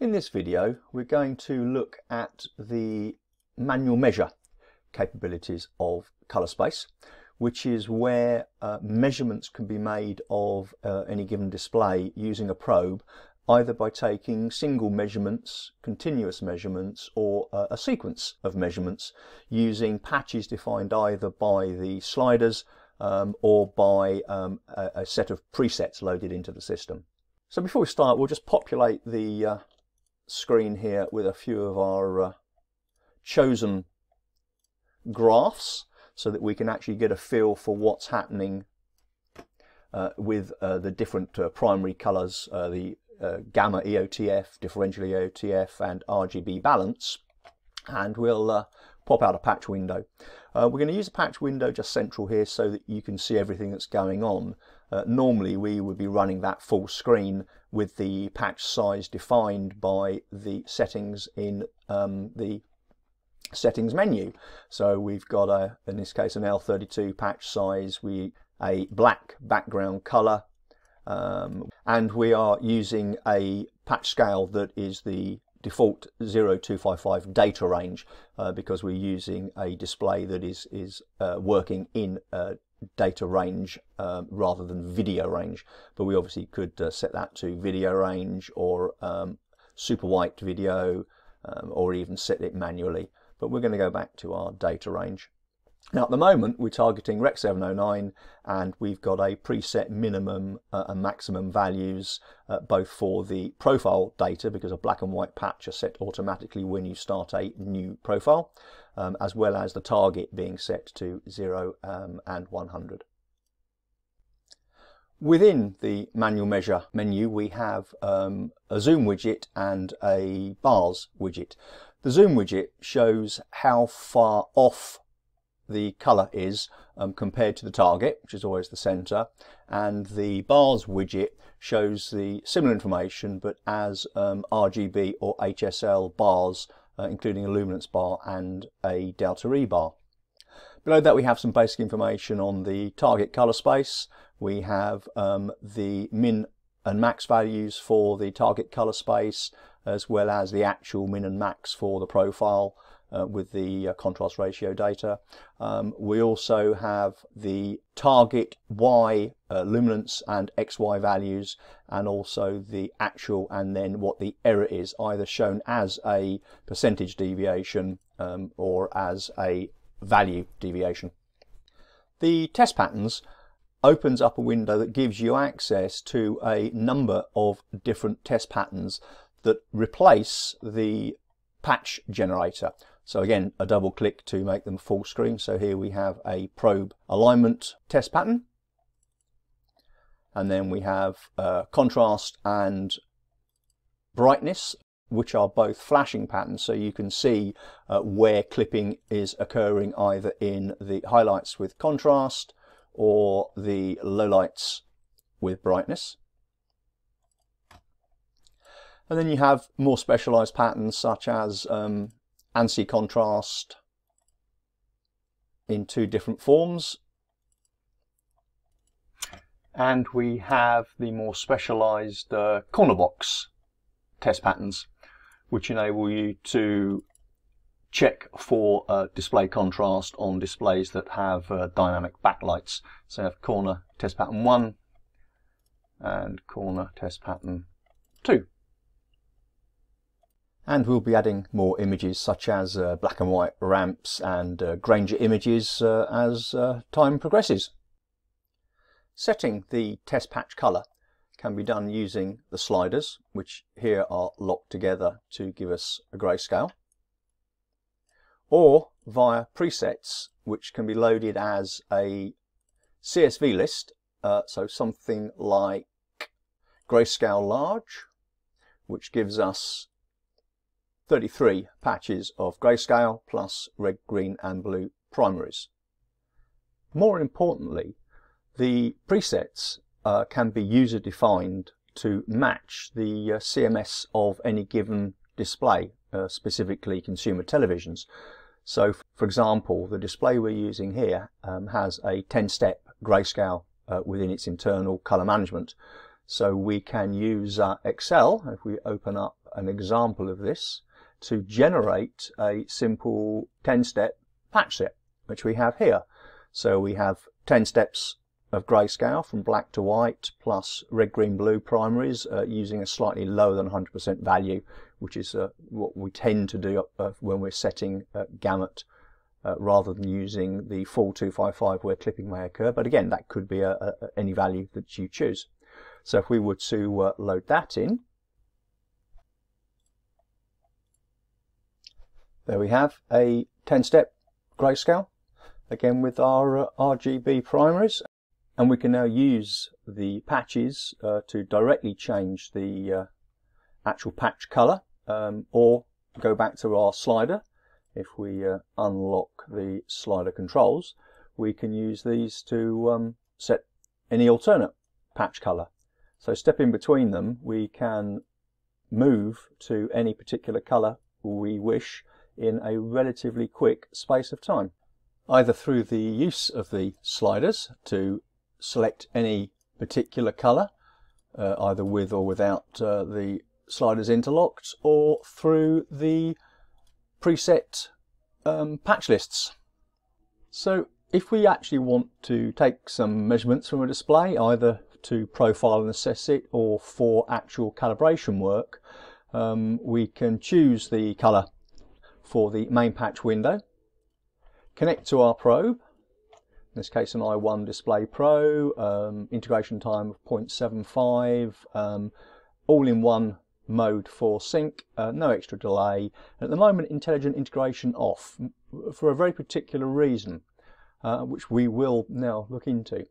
In this video we're going to look at the manual measure capabilities of ColourSpace which is where uh, measurements can be made of uh, any given display using a probe either by taking single measurements, continuous measurements or uh, a sequence of measurements using patches defined either by the sliders um, or by um, a, a, set of presets loaded into the system. So before we start we'll just populate the uh, screen here with a few of our uh, chosen graphs so that we can actually get a feel for what's happening uh, with uh, the different uh, primary colors, uh, the uh, gamma EOTF, differential EOTF and RGB balance and we'll pop out a patch window. We're going to use a patch window just central here so that you can see everything that's going on. normally we would be running that full screen with the patch size defined by the settings in um, the settings menu. So we've got a, in this case, an L32 patch size, we a black background color, um, and we are using a patch scale that is the default 0255 data range uh, because we're using a display that is is uh, working in data range um, rather than video range. But we obviously could uh, set that to video range or um, super white video um, or even set it manually. But we're going to go back to our data range. Now at the moment we're targeting Rec 709 and we've got a preset minimum uh, and maximum values uh, both for the profile data because a black and white patch are set automatically when you start a new profile um, as well as the target being set to 0 um, and 100. Within the manual measure menu we have um, a zoom widget and a bars widget. The zoom widget shows how far off the colour is um, compared to the target, which is always the centre, and the bars widget shows the similar information but as um, RGB or HSL bars, uh, including a luminance bar and a delta E bar. Below that we have some basic information on the target colour space. We have um, the min and max values for the target colour space as well as the actual min and max for the profile uh, with the uh, contrast ratio data. Um, we also have the target Y uh, luminance and XY values and also the actual and then what the error is either shown as a percentage deviation um, or as a value deviation. The test patterns opens up a window that gives you access to a number of different test patterns that replace the patch generator. So again, a double click to make them full screen. So here we have a probe alignment test pattern. And then we have uh, contrast and brightness, which are both flashing patterns. So you can see uh, where clipping is occurring either in the highlights with contrast or the lowlights with brightness. And then you have more specialized patterns such as um, ANSI contrast in two different forms. And we have the more specialized uh, corner box test patterns, which enable you to check for uh, display contrast on displays that have uh, dynamic backlights. So I have corner test pattern 1 and corner test pattern 2. And we'll be adding more images such as uh, black and white ramps and uh, Granger images uh, as uh, time progresses. Setting the test patch colour can be done using the sliders, which here are locked together to give us a grayscale, or via presets, which can be loaded as a CSV list, uh, so something like grayscale large, which gives us 33 patches of grayscale plus red, green and blue primaries. More importantly, the presets uh, can be user defined to match the uh, CMS of any given display, uh, specifically consumer televisions. So for example, the display we're using here um, has a 10-step grayscale uh, within its internal color management. So we can use uh, Excel, if we open up an example of this to generate a simple 10-step patch set, which we have here. So we have 10 steps of grayscale from black to white plus red, green, blue primaries uh, using a slightly lower than 100% value, which is uh, what we tend to do uh, when we're setting uh, gamut uh, rather than using the full 255 where clipping may occur. But again, that could be a, a, any value that you choose. So if we were to uh, load that in, there we have a 10-step grayscale, again with our RGB primaries. And we can now use the patches uh, to directly change the uh, actual patch color um, or go back to our slider. If we uh, unlock the slider controls we can use these to um, set any alternate patch color. So step in between them we can move to any particular color we wish in a relatively quick space of time either through the use of the sliders to select any particular color, uh, either with or without uh, the sliders interlocked, or through the preset um, patch lists. So if we actually want to take some measurements from a display, either to profile and assess it or for actual calibration work, um, we can choose the color for the main patch window, connect to our probe, in this case an i1 Display Pro, um, integration time of 0.75, um, all in one mode for sync, uh, no extra delay. At the moment intelligent integration off for a very particular reason, uh, which we will now look into.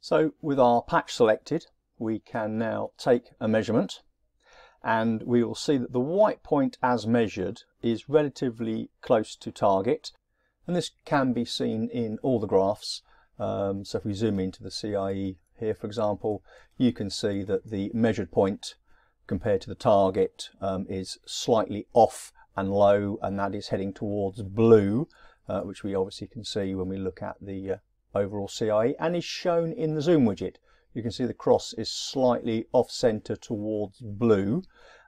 So with our patch selected, we can now take a measurement and we will see that the white point as measured is relatively close to target and this can be seen in all the graphs. Um, so if we zoom into the CIE here, for example, you can see that the measured point compared to the target um, is slightly off and low, and that is heading towards blue, uh, which we obviously can see when we look at the uh, overall CIE, and is shown in the zoom widget. You can see the cross is slightly off center towards blue,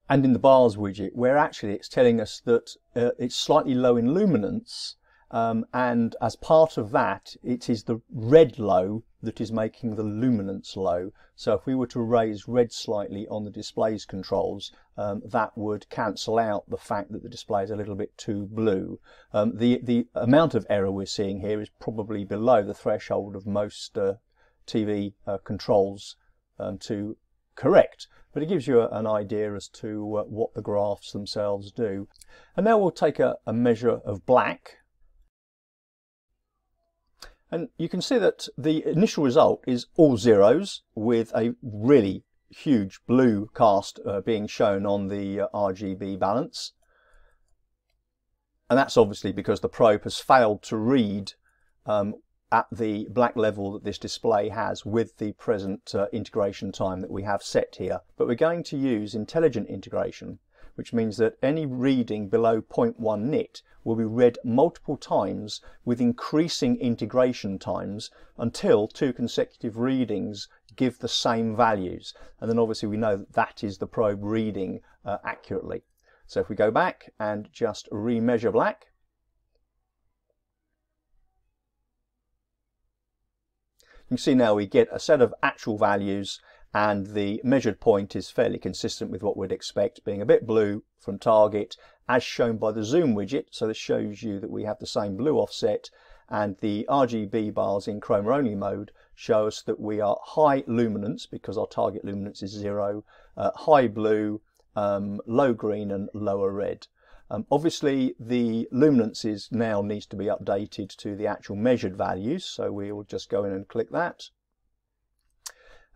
and in the bars widget, where actually it's telling us that uh, it's slightly low in luminance, um, and as part of that, it is the red low that is making the luminance low. So if we were to raise red slightly on the displays controls, um, that would cancel out the fact that the display is a little bit too blue. Um, the, the amount of error we're seeing here is probably below the threshold of most uh, TV uh, controls um, to correct but it gives you a, an idea as to uh, what the graphs themselves do. And now we'll take a, a measure of black and you can see that the initial result is all zeros with a really huge blue cast uh, being shown on the uh, RGB balance. And that's obviously because the probe has failed to read um, at the black level that this display has with the present uh, integration time that we have set here. But we're going to use intelligent integration which means that any reading below 0.1 nit will be read multiple times with increasing integration times until two consecutive readings give the same values. And then obviously we know that that is the probe reading uh, accurately. So if we go back and just remeasure black, you can see now we get a set of actual values and the measured point is fairly consistent with what we'd expect, being a bit blue from target, as shown by the zoom widget. So this shows you that we have the same blue offset, and the RGB bars in chroma only mode show us that we are high luminance, because our target luminance is zero, uh, high blue, um, low green, and lower red. Um, obviously, the luminances now needs to be updated to the actual measured values, so we will just go in and click that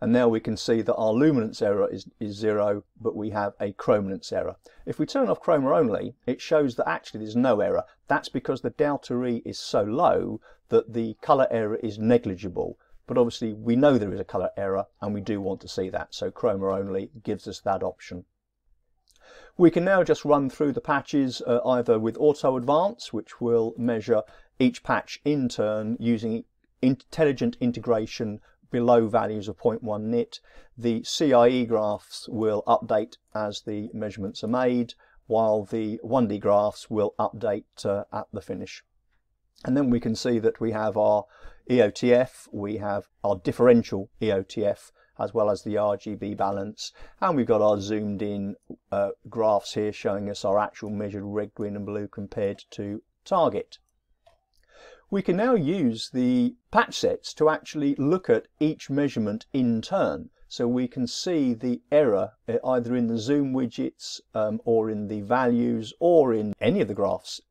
and now we can see that our luminance error is, is zero, but we have a chrominance error. If we turn off chroma only, it shows that actually there's no error. That's because the delta E is so low that the color error is negligible. But obviously we know there is a color error and we do want to see that. So chroma only gives us that option. We can now just run through the patches uh, either with Auto Advance, which will measure each patch in turn using intelligent integration below values of 0.1 nit. The CIE graphs will update as the measurements are made, while the 1D graphs will update uh, at the finish. And then we can see that we have our EOTF, we have our differential EOTF, as well as the RGB balance. And we've got our zoomed in uh, graphs here showing us our actual measured red, green and blue compared to target. We can now use the patch sets to actually look at each measurement in turn. So we can see the error uh, either in the zoom widgets um, or in the values or in any of the graphs.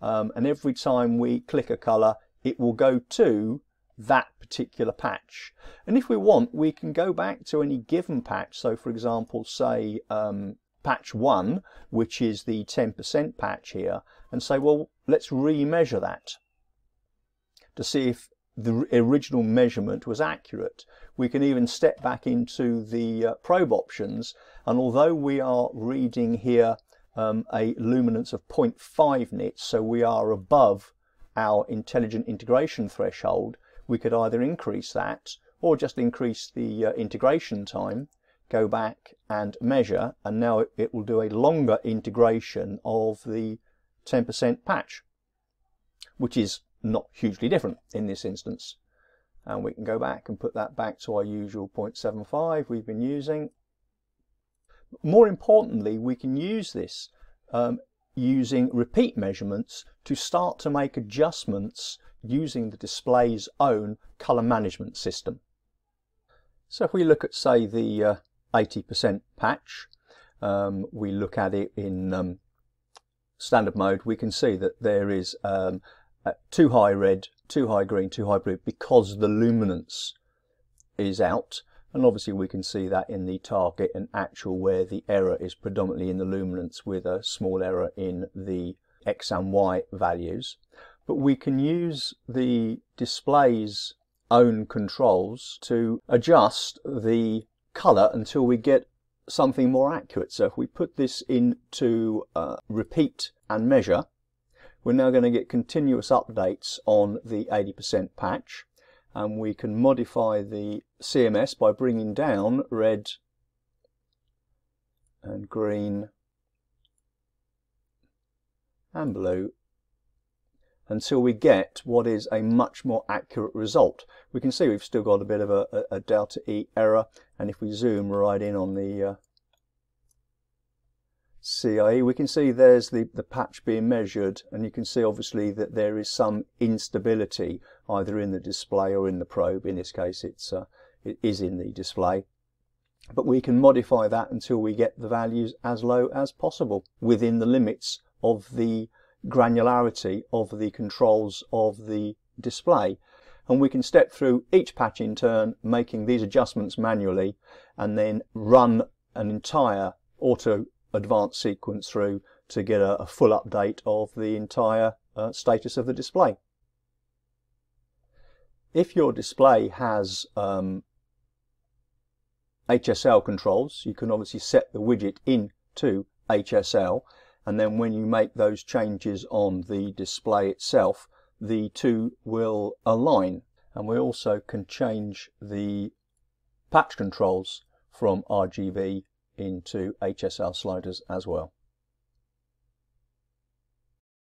Um, and every time we click a color, it will go to that particular patch. And if we want, we can go back to any given patch. So for example, say um, patch 1, which is the 10% patch here, and say, well, let's re-measure that to see if the original measurement was accurate. We can even step back into the uh, probe options, and although we are reading here um, a luminance of 0.5 nits, so we are above our intelligent integration threshold, we could either increase that or just increase the uh, integration time, go back and measure, and now it, it will do a longer integration of the 10% patch, which is not hugely different in this instance. And we can go back and put that back to our usual 0.75 we've been using. More importantly, we can use this um, using repeat measurements to start to make adjustments using the display's own color management system. So if we look at say the 80% uh, patch, um, we look at it in um, standard mode, we can see that there is um, too high red, too high green, too high blue because the luminance is out and obviously we can see that in the target and actual where the error is predominantly in the luminance with a small error in the X and Y values. But we can use the display's own controls to adjust the color until we get something more accurate. So if we put this into uh, repeat and measure, we're now going to get continuous updates on the 80% patch and we can modify the CMS by bringing down red and green and blue until we get what is a much more accurate result. We can see we've still got a bit of a, a, delta E error and if we zoom right in on the uh, CIE, we can see there's the, the patch being measured and you can see obviously that there is some instability either in the display or in the probe. In this case it's uh, it is in the display. But we can modify that until we get the values as low as possible within the limits of the granularity of the controls of the display. And we can step through each patch in turn, making these adjustments manually, and then run an entire auto advanced sequence through to get a, a full update of the entire uh, status of the display. If your display has um, HSL controls, you can obviously set the widget into HSL and then when you make those changes on the display itself the two will align and we also can change the patch controls from RGB into HSL sliders as well.